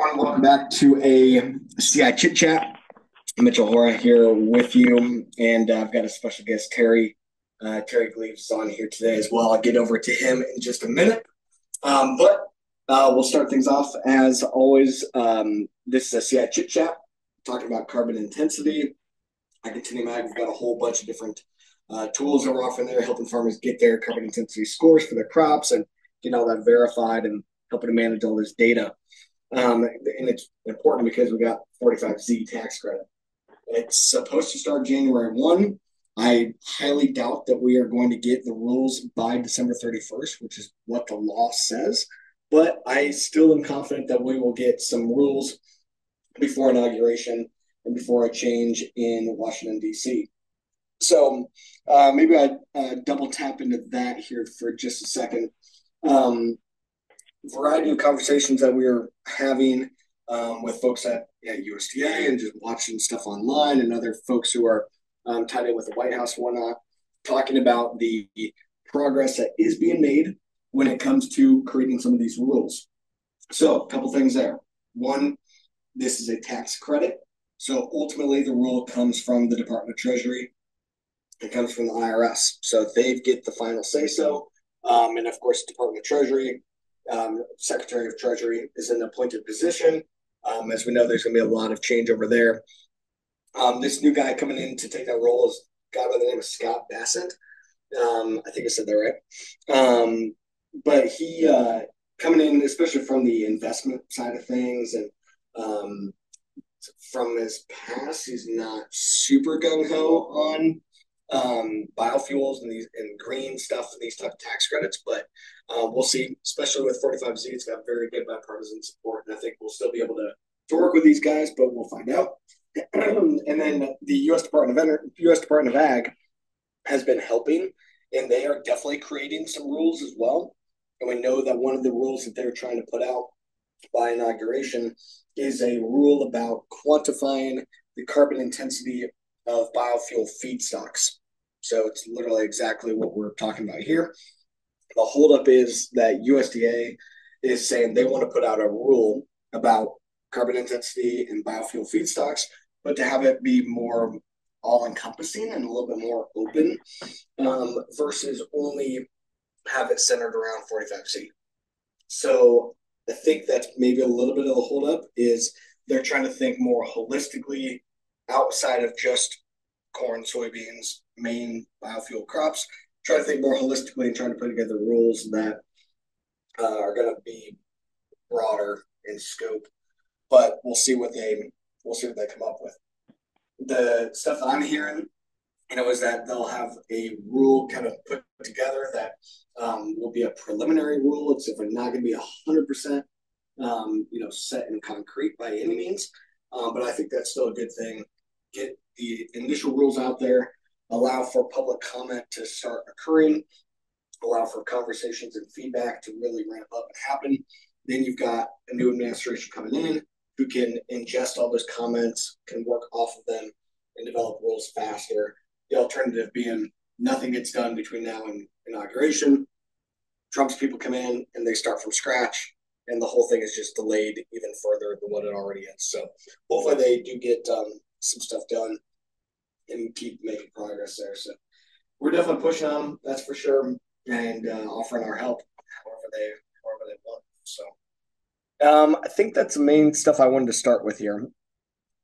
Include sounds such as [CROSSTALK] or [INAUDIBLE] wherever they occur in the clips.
everyone. Welcome back to a CI Chit Chat. Mitchell Hora here with you, and uh, I've got a special guest, Terry. Uh, Terry Gleaves is on here today as well. I'll get over to him in just a minute. Um, but uh, we'll start things off as always. Um, this is a CI Chit Chat talking about carbon intensity. I Continuum Ag. We've got a whole bunch of different uh, tools that we're offering there, helping farmers get their carbon intensity scores for their crops and getting all that verified and helping to manage all this data. Um, and it's important because we got 45Z tax credit. It's supposed to start January 1. I highly doubt that we are going to get the rules by December 31st, which is what the law says. But I still am confident that we will get some rules before inauguration and before a change in Washington, D.C. So uh, maybe I uh, double tap into that here for just a second. Um, variety of conversations that we are having um, with folks at, at USDA and just watching stuff online and other folks who are um, tied in with the White House whatnot, talking about the progress that is being made when it comes to creating some of these rules. So, a couple things there. One, this is a tax credit. So, ultimately, the rule comes from the Department of Treasury. It comes from the IRS. So, they get the final say so. Um, and of course, Department of Treasury um, Secretary of Treasury is an appointed position. Um, as we know, there's going to be a lot of change over there. Um, this new guy coming in to take that role is a guy by the name of Scott Bessent. Um, I think I said that right. Um, but he uh, coming in, especially from the investment side of things, and um, from his past, he's not super gung ho on um, biofuels and these and green stuff and these type of tax credits. But uh, we'll see, especially with 45Z, it's got very good bipartisan support, and I think we'll still be able to to work with these guys, but we'll find out. [CLEARS THROAT] and then the U.S. Department of Ener- U.S. Department of Ag has been helping, and they are definitely creating some rules as well. And we know that one of the rules that they're trying to put out by inauguration is a rule about quantifying the carbon intensity of biofuel feedstocks. So it's literally exactly what we're talking about here. The holdup is that USDA is saying they want to put out a rule about carbon intensity and biofuel feedstocks, but to have it be more all encompassing and a little bit more open um, versus only have it centered around 45Z. So I think that's maybe a little bit of the holdup is they're trying to think more holistically outside of just corn, soybeans, main biofuel crops. Try to think more holistically and trying to put together rules that uh, are going to be broader in scope. But we'll see what they we'll see what they come up with. The stuff that I'm hearing, you know, is that they'll have a rule kind of put together that um, will be a preliminary rule. It's if not going to be hundred percent, um, you know, set in concrete by any means. Um, but I think that's still a good thing. Get the initial rules out there, allow for public comment to start occurring, allow for conversations and feedback to really ramp up and happen. Then you've got a new administration coming in who can ingest all those comments, can work off of them, and develop rules faster. The alternative being nothing gets done between now and inauguration. Trump's people come in and they start from scratch, and the whole thing is just delayed even further than what it already is. So hopefully they do get um, some stuff done and keep making progress there. So we're definitely pushing on that's for sure, and uh, offering our help however they however they want. So um, I think that's the main stuff I wanted to start with here.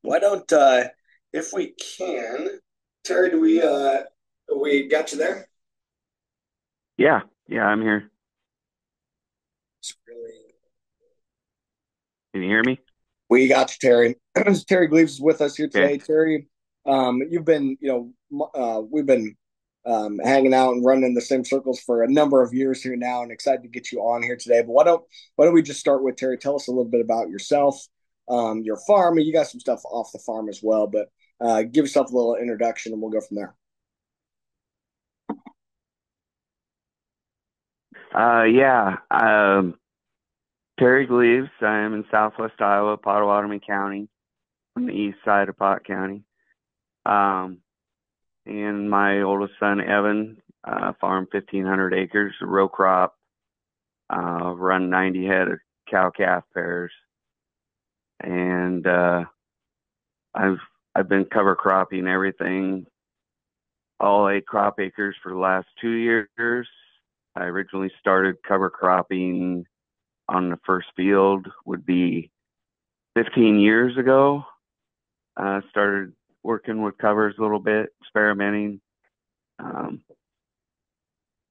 Why don't uh, if we can, Terry? Do we uh, we got you there? Yeah, yeah, I'm here. Really... Can you hear me? We got you, Terry. [CLEARS THROAT] Terry Gleaves is with us here today. Okay. Terry, um, you've been, you know, uh, we've been um, hanging out and running the same circles for a number of years here now, and excited to get you on here today. But why don't why don't we just start with Terry? Tell us a little bit about yourself, um, your farm, and you got some stuff off the farm as well. But uh, give yourself a little introduction, and we'll go from there. Uh, yeah, um, Terry Gleaves. I am in Southwest Iowa, Pottawattamie County, on the east side of Pot County. Um, and my oldest son Evan uh, farm 1,500 acres, row crop, uh, run 90 head of cow calf pairs. and uh, I've I've been cover cropping everything, all eight crop acres for the last two years. I originally started cover cropping on the first field would be 15 years ago. I uh, started working with covers a little bit, experimenting. Um,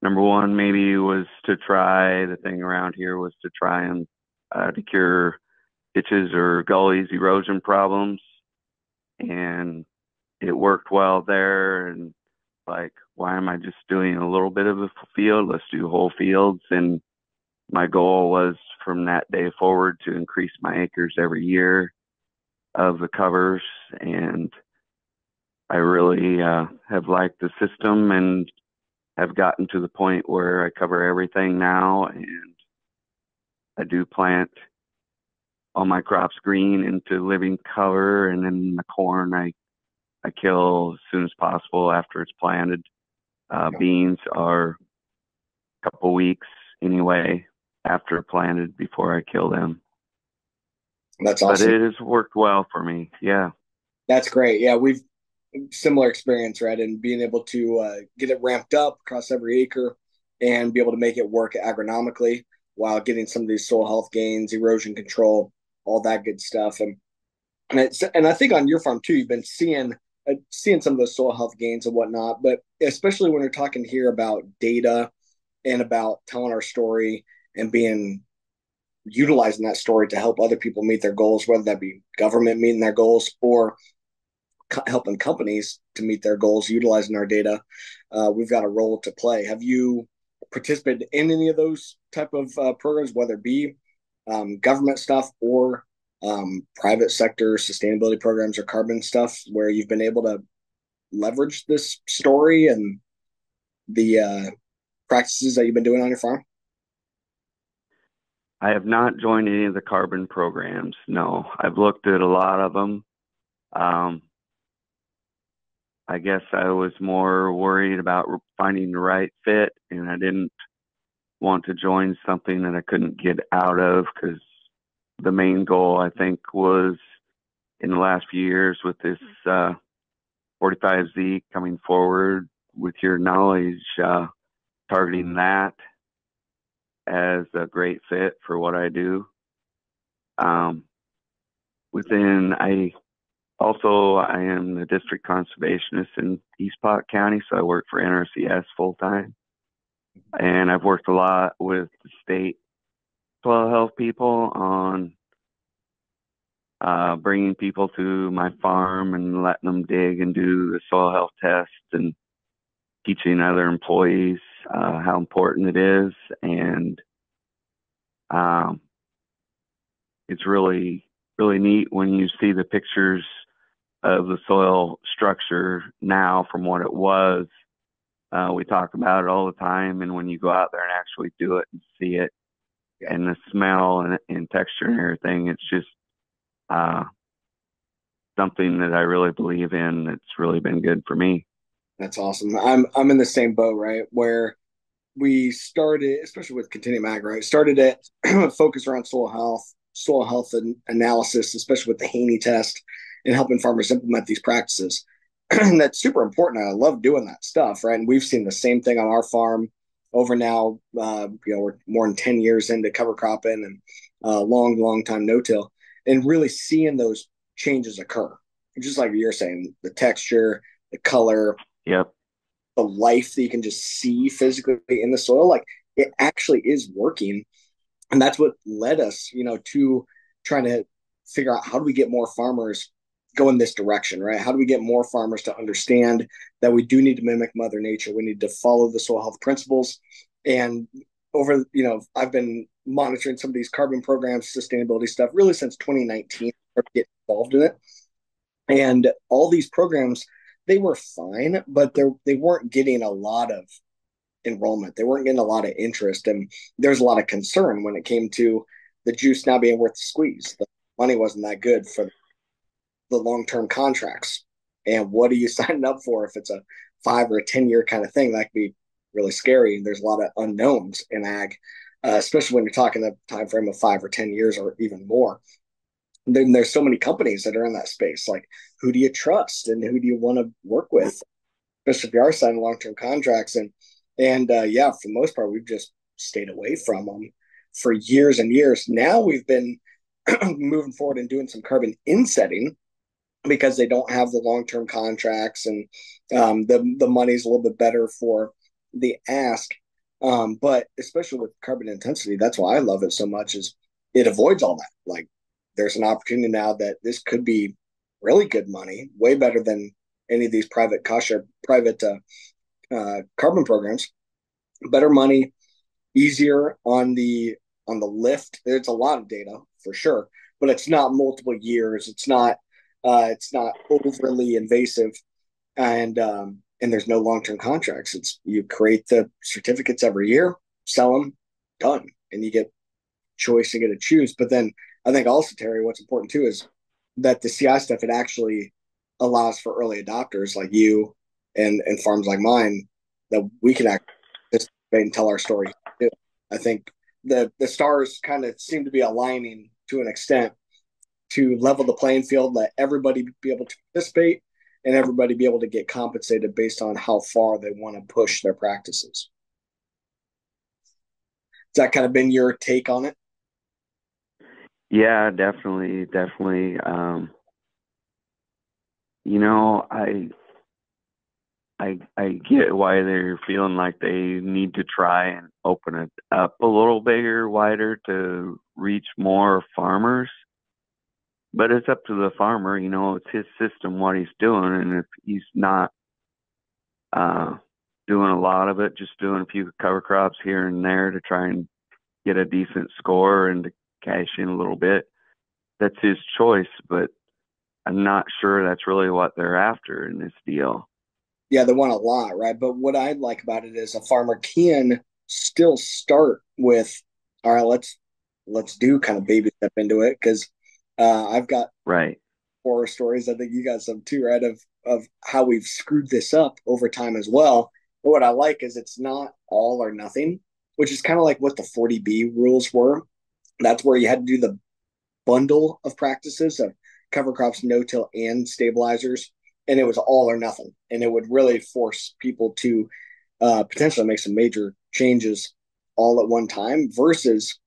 number one maybe was to try the thing around here was to try and uh, to cure ditches or gullies erosion problems and it worked well there and like why am i just doing a little bit of a field let's do whole fields and my goal was from that day forward to increase my acres every year of the covers. And i really uh, have liked the system and have gotten to the point where i cover everything now. And i do plant all my crops green into living cover, and then the corn I I kill as soon as possible after it's planted. Uh, beans are a couple weeks anyway after planted before I kill them. That's awesome. But it has worked well for me. Yeah. That's great. Yeah, we've similar experience, right? And being able to uh, get it ramped up across every acre and be able to make it work agronomically while getting some of these soil health gains, erosion control, all that good stuff. And and it's and I think on your farm too, you've been seeing uh, seeing some of those soil health gains and whatnot. But especially when we're talking here about data and about telling our story and being utilizing that story to help other people meet their goals, whether that be government meeting their goals or co- helping companies to meet their goals, utilizing our data, uh, we've got a role to play. Have you participated in any of those type of uh, programs, whether it be um, government stuff or um, private sector sustainability programs or carbon stuff where you've been able to leverage this story and the uh, practices that you've been doing on your farm? I have not joined any of the carbon programs. No, I've looked at a lot of them. Um, I guess I was more worried about finding the right fit, and I didn't want to join something that I couldn't get out of because the main goal I think was in the last few years with this uh, 45Z coming forward with your knowledge, uh, targeting that as a great fit for what I do. Um, within, I also I am the district conservationist in East Pot County, so I work for NRCS full time and I've worked a lot with the state soil health people on uh, bringing people to my farm and letting them dig and do the soil health test and teaching other employees uh, how important it is and um, it's really really neat when you see the pictures of the soil structure now from what it was uh, we talk about it all the time, and when you go out there and actually do it and see it, yeah. and the smell and, and texture and everything, it's just uh, something that I really believe in. It's really been good for me. That's awesome. I'm I'm in the same boat, right? Where we started, especially with Continuum Ag, right? Started it [CLEARS THROAT] focus around soil health, soil health and analysis, especially with the Haney test, and helping farmers implement these practices. [CLEARS THROAT] and that's super important. I love doing that stuff, right? And we've seen the same thing on our farm over now. Uh, you know, we're more than ten years into cover cropping and uh, long, long time no till, and really seeing those changes occur. Just like you're saying, the texture, the color, yep, the life that you can just see physically in the soil, like it actually is working, and that's what led us, you know, to trying to figure out how do we get more farmers go in this direction, right? How do we get more farmers to understand that we do need to mimic Mother Nature? We need to follow the soil health principles. And over, you know, I've been monitoring some of these carbon programs, sustainability stuff, really since 2019. Get involved in it, and all these programs, they were fine, but they they weren't getting a lot of enrollment. They weren't getting a lot of interest, and there's a lot of concern when it came to the juice now being worth the squeeze. The money wasn't that good for the long term contracts. And what are you [LAUGHS] signing up for if it's a five or a 10 year kind of thing? That could be really scary. And there's a lot of unknowns in ag, uh, especially when you're talking the time frame of five or 10 years or even more. then there's so many companies that are in that space. Like, who do you trust and who do you want to work with, especially if you are signing long term contracts? And and uh, yeah, for the most part, we've just stayed away from them for years and years. Now we've been [CLEARS THROAT] moving forward and doing some carbon insetting because they don't have the long term contracts and um, the the money's a little bit better for the ask. Um, but especially with carbon intensity, that's why I love it so much. Is it avoids all that. Like there's an opportunity now that this could be really good money, way better than any of these private share, private uh, uh, carbon programs. Better money, easier on the on the lift. There's a lot of data for sure, but it's not multiple years. It's not uh, it's not overly invasive, and um, and there's no long term contracts. It's you create the certificates every year, sell them, done, and you get choice and get to choose. But then I think also Terry, what's important too is that the CI stuff it actually allows for early adopters like you and and farms like mine that we can act and tell our story. Too. I think the the stars kind of seem to be aligning to an extent to level the playing field, let everybody be able to participate, and everybody be able to get compensated based on how far they want to push their practices. Has that kind of been your take on it? Yeah, definitely, definitely. Um, you know, I I I get why they're feeling like they need to try and open it up a little bigger, wider to reach more farmers. But it's up to the farmer, you know, it's his system what he's doing and if he's not uh doing a lot of it, just doing a few cover crops here and there to try and get a decent score and to cash in a little bit, that's his choice, but I'm not sure that's really what they're after in this deal yeah, they want a lot, right? But what I like about it is a farmer can still start with, all right, let's let's do kind of baby step into it because uh, I've got right horror stories. I think you got some too, right? Of of how we've screwed this up over time as well. But what I like is it's not all or nothing, which is kind of like what the 40B rules were. That's where you had to do the bundle of practices of cover crops, no till, and stabilizers and it was all or nothing, and it would really force people to uh, potentially make some major changes all at one time versus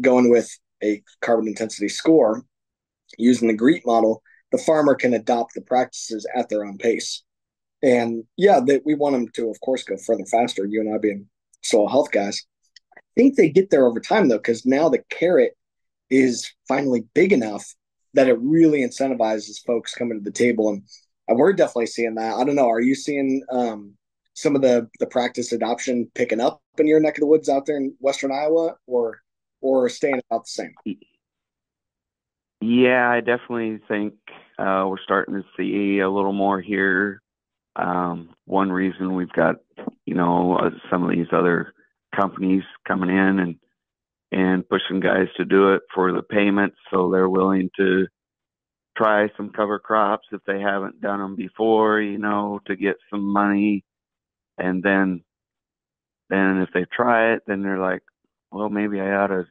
going with a carbon intensity score using the GREET model. The farmer can adopt the practices at their own pace, and yeah, that we want them to, of course, go further faster. You and I being soil health guys, think they get there over time though, because now the carrot is finally big enough that it really incentivizes folks coming to the table and we're definitely seeing that. I don't know. Are you seeing um, some of the the practice adoption picking up in your neck of the woods out there in Western Iowa, or or staying about the same? Yeah, I definitely think uh, we're starting to see a little more here. Um, one reason we've got you know uh, some of these other companies coming in and and pushing guys to do it for the payments, so they're willing to try some cover crops if they haven't done them before, you know, to get some money. And then, then if they try it, then they're like, well, maybe I ought to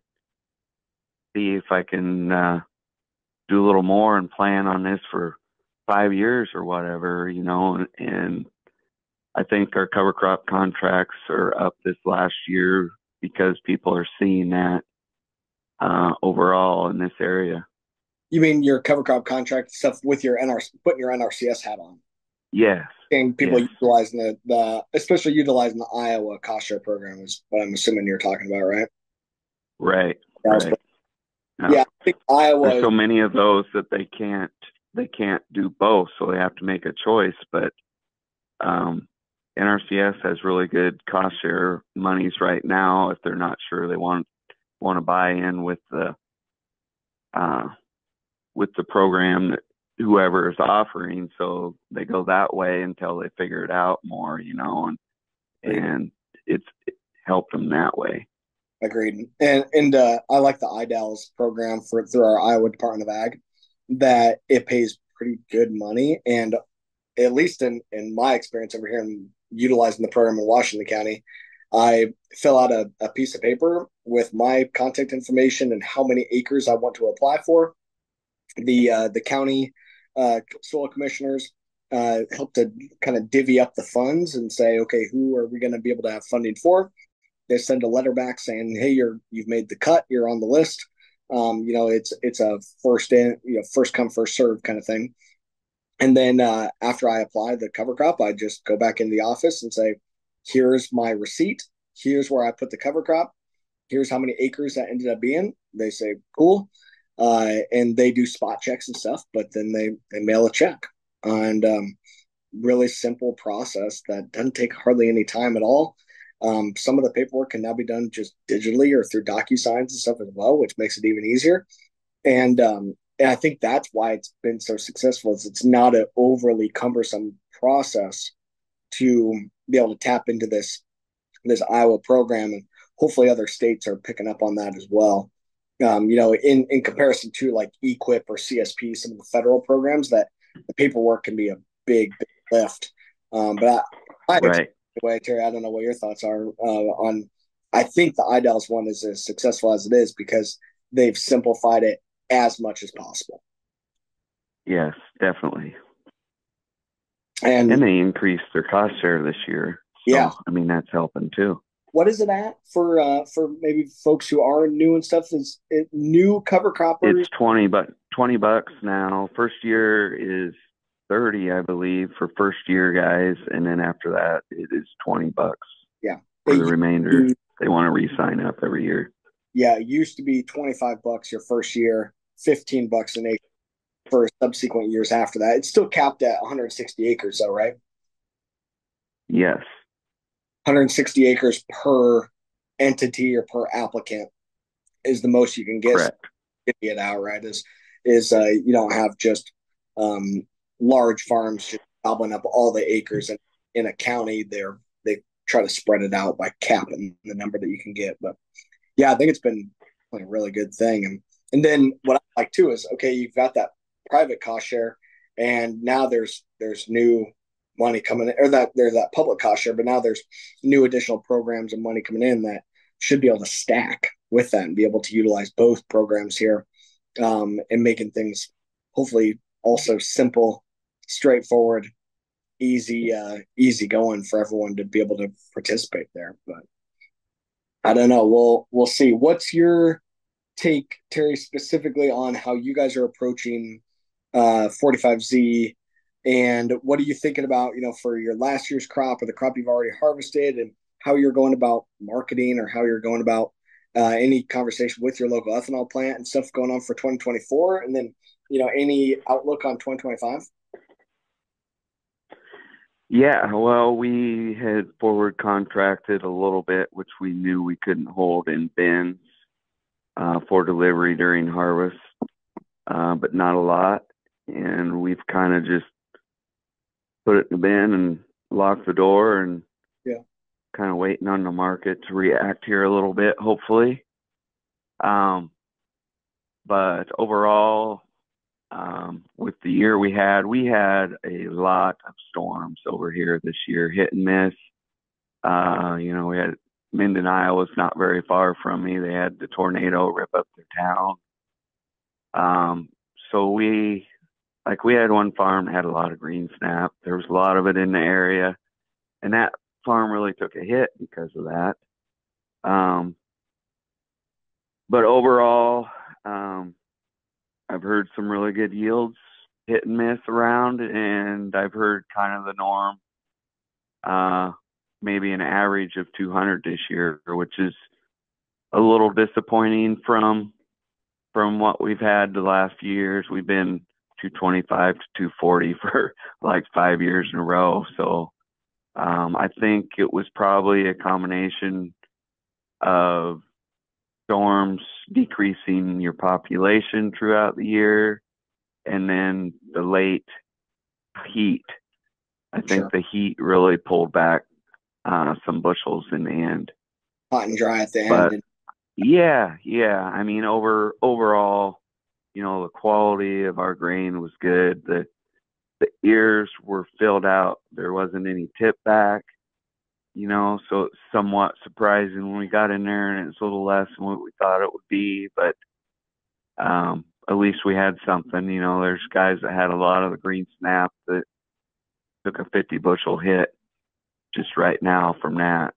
see if I can uh, do a little more and plan on this for five years or whatever, you know. And, and I think our cover crop contracts are up this last year because people are seeing that uh, overall in this area. You mean your cover crop contract stuff with your NR putting your NRCS hat on? Yes. And people yes. utilizing the, the especially utilizing the Iowa cost share program is what I'm assuming you're talking about, right? Right. right. Yeah, I think Iowa. There's so many of those that they can't they can't do both, so they have to make a choice. But um, NRCS has really good cost share monies right now if they're not sure they want want to buy in with the uh, with the program that whoever is offering. So they go that way until they figure it out more, you know, and and it's it helped them that way. Agreed. And and uh, I like the IDALS program for through our Iowa Department of Ag that it pays pretty good money and at least in in my experience over here in utilizing the program in Washington County, I fill out a, a piece of paper with my contact information and how many acres I want to apply for the uh, the county uh, soil commissioners uh, help to kind of divvy up the funds and say, okay, who are we going to be able to have funding for? They send a letter back saying, hey, you're you've made the cut, you're on the list. Um, you know, it's it's a first in, you know, first come first serve kind of thing. And then uh, after I apply the cover crop, I just go back in the office and say, here's my receipt. Here's where I put the cover crop. Here's how many acres that ended up being. They say, cool. Uh, and they do spot checks and stuff, but then they, they mail a check. And um, really simple process that doesn't take hardly any time at all. Um, some of the paperwork can now be done just digitally or through DocuSigns and stuff as well, which makes it even easier. And um, and I think that's why it's been so successful. Is it's not an overly cumbersome process to be able to tap into this this Iowa program, and hopefully other states are picking up on that as well. Um, you know, in in comparison to like EQIP or CSP, some of the federal programs that the paperwork can be a big, big lift. Um, but I, I right. way, Terry, I don't know what your thoughts are uh, on. I think the IDALS one is as successful as it is because they've simplified it as much as possible. Yes, definitely. And, and they increased their cost share this year. So, yeah, I mean that's helping too. What is it at for uh, for maybe folks who are new and stuff? Is it new cover croppers? It's twenty, but twenty bucks now. First year is thirty, I believe, for first year guys, and then after that, it is twenty bucks. Yeah, for the remainder, they want to re-sign up every year. Yeah, it used to be twenty five bucks your first year, fifteen bucks an acre for subsequent years after that. It's still capped at 160 acres, though, right? Yes. 160 acres per entity or per applicant is the most you can get. Correct. Get out right is is uh, you don't have just um, large farms just gobbling up all the acres in, in a county. They're they try to spread it out by capping the number that you can get. But yeah, I think it's been like a really good thing. And and then what I like too is okay, you've got that private cost share, and now there's there's new money coming in, or that there's that public cost share, but now there's new additional programs and money coming in that should be able to stack with that and be able to utilize both programs here, um, and making things hopefully also simple, straightforward, easy, uh, easy going for everyone to be able to participate there. But I don't know. We'll we'll see. What's your take, Terry, specifically on how you guys are approaching uh, 45Z. And what are you thinking about, you know, for your last year's crop or the crop you've already harvested and how you're going about marketing or how you're going about uh, any conversation with your local ethanol plant and stuff going on for 2024? And then, you know, any outlook on 2025? Yeah, well, we had forward contracted a little bit, which we knew we couldn't hold in bins uh, for delivery during harvest, uh, but not a lot and we've kind of just put it in the bin and locked the door and yeah, kind of waiting on the market to react here a little bit, hopefully. Um, but overall, um, with the year we had, we had a lot of storms over here this year, hit and miss. Uh, you know, we had Minden, Iowa's not very far from me. They had the tornado rip up their town. Um, so we like we had one farm that had a lot of green snap. There was a lot of it in the area, and that farm really took a hit because of that. Um, but overall, um, I've heard some really good yields, hit and miss around, and I've heard kind of the norm, uh, maybe an average of 200 this year, which is a little disappointing from from what we've had the last few years. We've been 225 to 240 [LAUGHS] for like five years in a row. So um, I think it was probably a combination of storms decreasing your population throughout the year and then the late heat. I think sure. the heat really pulled back uh, some bushels in the end. Hot and dry at the but, end. Yeah, yeah. I mean, over overall, you know, the quality of our grain was good. The the ears were filled out. There wasn't any tip back, you know, so it's somewhat surprising when we got in there and it's a little less than what we thought it would be. But um, at least we had something. You know, there's guys that had a lot of the green snap that took a 50 bushel hit just right now from that.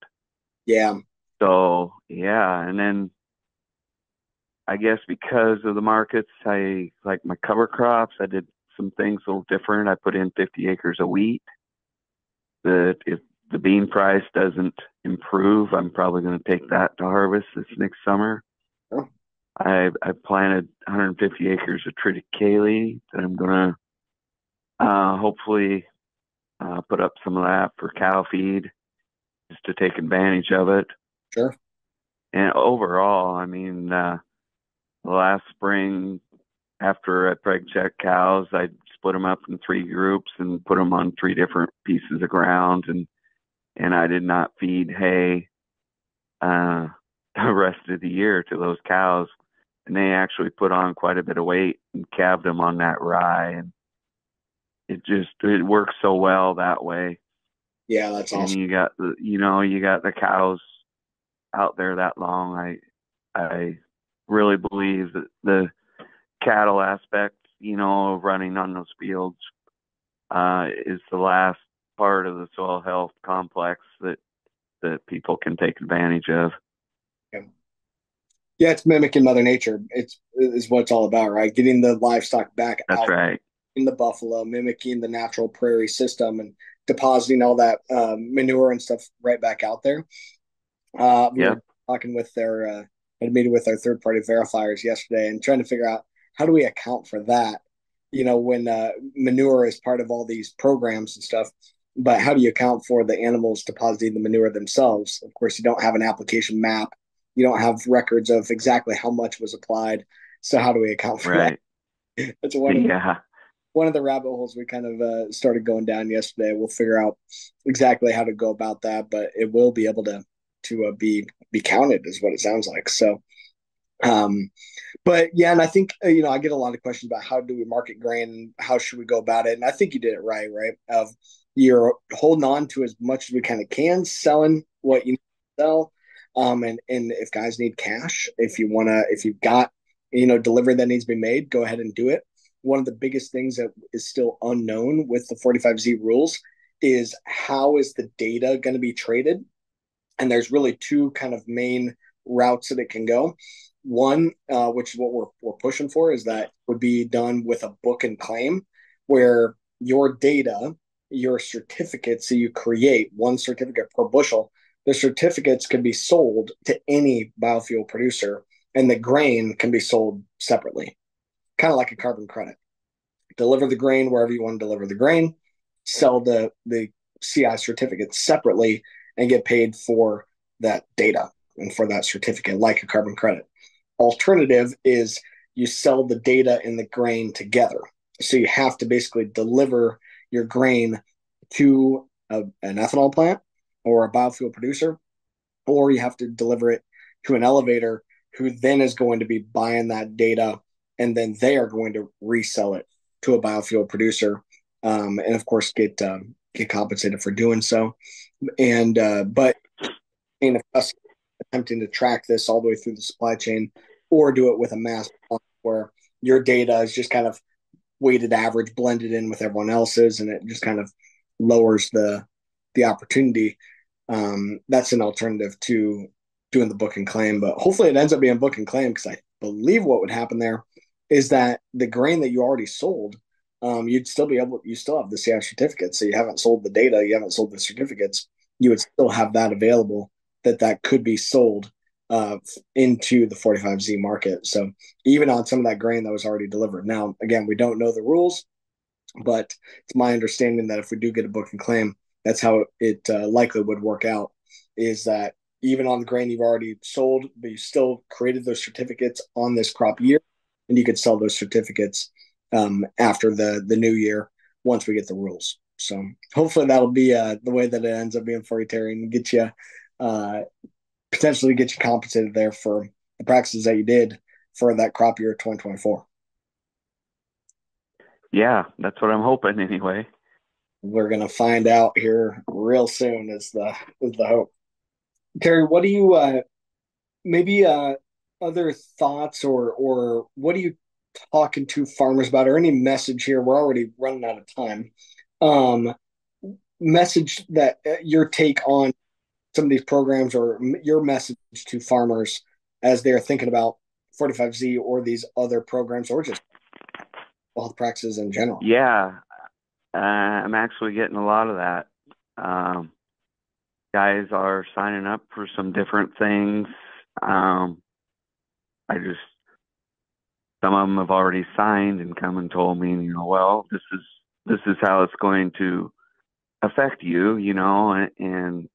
Yeah. So yeah, and then I guess because of the markets, I like my cover crops. I did some things a little different. I put in 50 acres of wheat. That if the bean price doesn't improve, I'm probably going to take that to harvest this next summer. Oh. I I planted 150 acres of triticale that I'm going to uh, hopefully uh, put up some of that for cow feed, just to take advantage of it. Sure. And overall, I mean, uh, last spring after I preg check cows, I split them up in three groups and put them on three different pieces of ground, and and I did not feed hay uh, [LAUGHS] the rest of the year to those cows, and they actually put on quite a bit of weight and calved them on that rye, and it just it works so well that way. Yeah, that's awesome. And you got the you know you got the cows out there that long. I I really believe that the cattle aspect, you know, of running on those fields uh, is the last part of the soil health complex that that people can take advantage of. Yeah, yeah it's mimicking Mother Nature. It's is what it's all about, right? Getting the livestock back. That's right. In the buffalo, mimicking the natural prairie system and depositing all that um, manure and stuff right back out there. Uh, we yeah. talking with their uh, had meeting with our third party verifiers yesterday and trying to figure out how do we account for that. You know, when uh, manure is part of all these programs and stuff, but how do you account for the animals depositing the manure themselves? Of course, you don't have an application map. You don't have records of exactly how much was applied. So how do we account for right. that? [LAUGHS] That's one. Yeah one of the rabbit holes we kind of uh, started going down yesterday. We'll figure out exactly how to go about that, but it will be able to to uh, be be counted, is what it sounds like. So, um, but yeah, and I think uh, you know I get a lot of questions about how do we market grain and how should we go about it, and I think you did it right, right? Of you're holding on to as much as we kind of can, selling what you sell, um, and and if guys need cash, if you wanna, if you've got you know delivery that needs to be made, go ahead and do it one of the biggest things that is still unknown with the 45Z rules is how is the data going to be traded? And there's really two kind of main routes that it can go. One, uh, which is what we're, we're pushing for, is that would be done with a book and claim where your data, your certificates that you create, one certificate per bushel, the certificates can be sold to any biofuel producer and the grain can be sold separately kind of like a carbon credit. Deliver the grain wherever you want to deliver the grain, sell the the CI certificate separately, and get paid for that data and for that certificate, like a carbon credit. Alternative is you sell the data and the grain together. So you have to basically deliver your grain to a, an ethanol plant or a biofuel producer, or you have to deliver it to an elevator who then is going to be buying that data and then they are going to resell it to a biofuel producer, um, and of course get um, get compensated for doing so. And uh, but in us attempting to track this all the way through the supply chain, or do it with a mass where your data is just kind of weighted average blended in with everyone else's, and it just kind of lowers the the opportunity. Um, that's an alternative to doing the book and claim, but hopefully it ends up being book and claim because I believe what would happen there is that the grain that you already sold, um, you'd still be able, you still have the CI certificate. So you haven't sold the data, you haven't sold the certificates. You would still have that available that that could be sold uh, into the 45Z market. So even on some of that grain that was already delivered. Now, again, we don't know the rules, but it's my understanding that if we do get a book and claim, that's how it uh, likely would work out. Is that even on the grain you've already sold, but you still created those certificates on this crop year, and you could sell those certificates um, after the the new year once we get the rules. So hopefully that'll be uh, the way that it ends up being for you, Terry, and get you uh, potentially get you compensated there for the practices that you did for that crop year 2024. Yeah, that's what I'm hoping anyway. We're gonna find out here real soon. Is the is the hope. Terry, what do you uh, maybe uh, other thoughts or or what are you talking to farmers about, or any message here? We're already running out of time. Um, message that uh, your take on some of these programs, or your message to farmers as they're thinking about 45Z or these other programs, or just health practices in general. Yeah, uh, I'm actually getting a lot of that. Um, guys are signing up for some different things. Um, I just some of them have already signed and come and told me, you know, well, this is this is how it's going to affect you, you know, and, and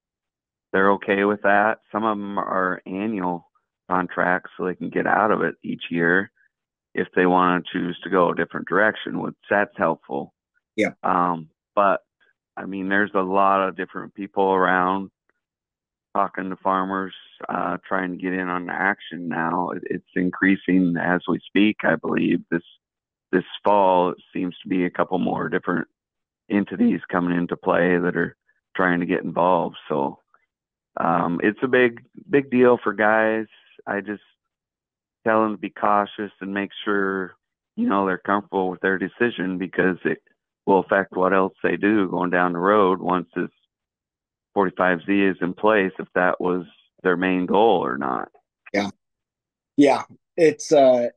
they're okay with that. Some of them are annual contracts, so they can get out of it each year if they want to choose to go a different direction, which that's helpful. Yeah. Um, but I mean, there's a lot of different people around talking to farmers, uh, trying to get in on the action now. It, it's increasing as we speak. I believe this this fall it seems to be a couple more different entities coming into play that are trying to get involved. So um, it's a big big deal for guys. I just tell them to be cautious and make sure you know they're comfortable with their decision because it will affect what else they do going down the road once this 45Z is in place if that was their main goal or not. Yeah. Yeah. It's uh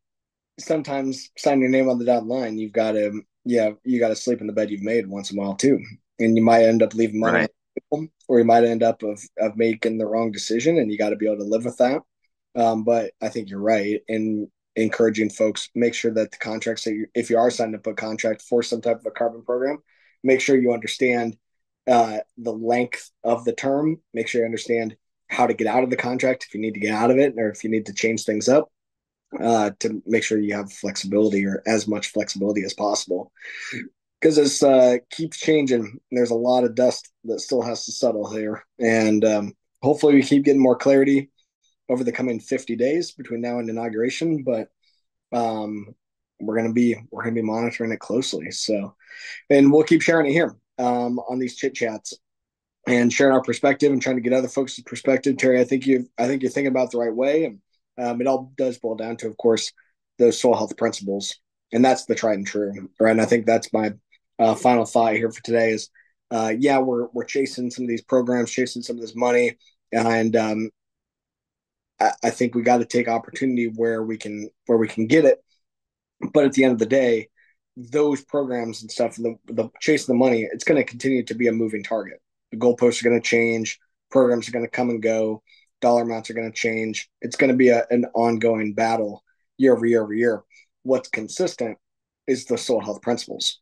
sometimes sign your name on the dotted line, you've got to yeah, you got to sleep in the bed you've made once in a while too. And you might end up leaving money right. or you might end up of of making the wrong decision and you got to be able to live with that. Um, but I think you're right in encouraging folks make sure that the contracts that you, if you are signing up a contract for some type of a carbon program, make sure you understand uh, the length of the term. Make sure you understand how to get out of the contract if you need to get out of it, or if you need to change things up. Uh, to make sure you have flexibility or as much flexibility as possible, because this uh, keeps changing. There's a lot of dust that still has to settle here, and um, hopefully we keep getting more clarity over the coming 50 days between now and inauguration. But um, we're gonna be we're gonna be monitoring it closely. So, and we'll keep sharing it here um, on these chit chats and sharing our perspective and trying to get other folks' perspective. Terry, I think you I think you're thinking about the right way, and um, it all does boil down to, of course, those soil health principles, and that's the tried and true. Right, and I think that's my uh, final thought here for today is, uh, yeah, we're we're chasing some of these programs, chasing some of this money, and um, I, I think we got to take opportunity where we can where we can get it. But at the end of the day, those programs and stuff, the, the chasing the money, it's going to continue to be a moving target. The goalposts are going to change, programs are going to come and go, dollar amounts are going to change. It's going to be a, an ongoing battle year over year over year. What's consistent is the soil health principles.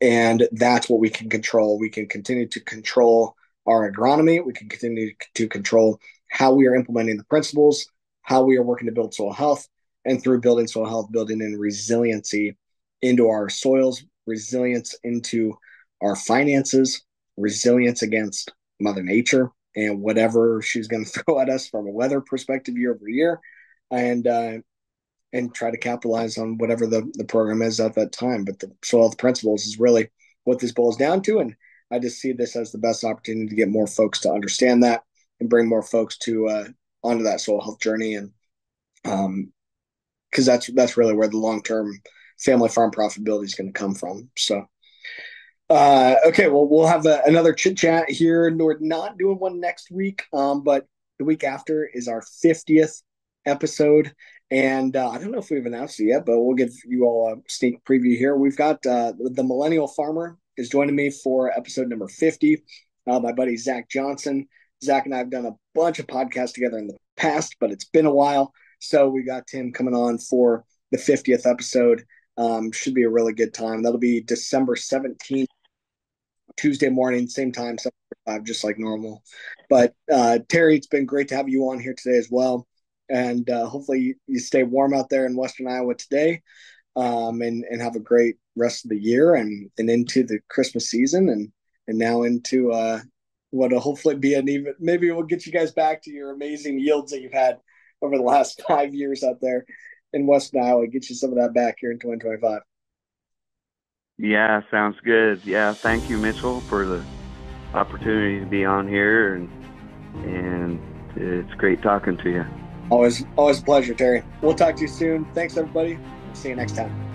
And that's what we can control. We can continue to control our agronomy. We can continue to control how we are implementing the principles, how we are working to build soil health, and through building soil health, building in resiliency into our soils, resilience into our finances, resilience against Mother Nature and whatever she's going [LAUGHS] to throw at us from a weather perspective year over year, and uh, and try to capitalize on whatever the, the program is at that time. But the soil health principles is really what this boils down to, and I just see this as the best opportunity to get more folks to understand that and bring more folks to uh, onto that soil health journey, and um, because that's that's really where the long term family farm profitability is going to come from. So, uh, okay, well, we'll have a, another chit chat here. We're not doing one next week, um, but the week after is our 50th episode. And uh, I don't know if we've announced it yet, but we'll give you all a sneak preview here. We've got uh, the Millennial Farmer is joining me for episode number 50. Uh, my buddy Zach Johnson. Zach and I have done a bunch of podcasts together in the past, but it's been a while. So we got Tim coming on for the 50th episode. Um, should be a really good time. That'll be December 17th, Tuesday morning, same time, 7:45, just like normal. But uh, Terry, it's been great to have you on here today as well. And uh, hopefully you, stay warm out there in Western Iowa today um, and, and have a great rest of the year and, and into the Christmas season and, and now into uh, what will hopefully be an even, maybe we'll get you guys back to your amazing yields that you've had over the last [LAUGHS] five years out there in Western Iowa. Get you some of that back here in 2025. Yeah, sounds good. Yeah, thank you, Mitchell, for the opportunity to be on here, and and it's great talking to you. Always, always a pleasure, Terry. We'll talk to you soon. Thanks, everybody. See you next time.